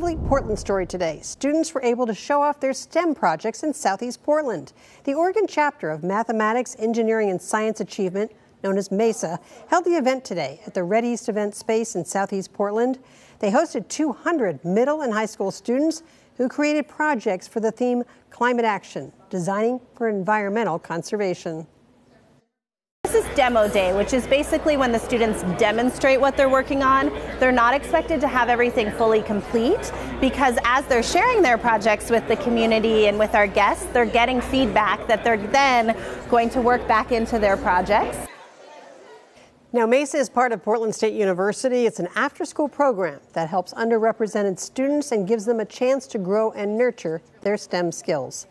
Portland story today. Students were able to show off their STEM projects in Southeast Portland. The Oregon chapter of Mathematics, Engineering, and Science Achievement, known as MESA, held the event today at the Redd East Event Space in Southeast Portland. They hosted 200 middle and high school students who created projects for the theme Climate Action, Designing for Environmental Conservation. Is demo day, which is basically when the students demonstrate what they're working on. They're not expected to have everything fully complete because as they're sharing their projects with the community and with our guests, they're getting feedback that they're then going to work back into their projects. Now, MESA is part of Portland State University. It's an after school program that helps underrepresented students and gives them a chance to grow and nurture their STEM skills.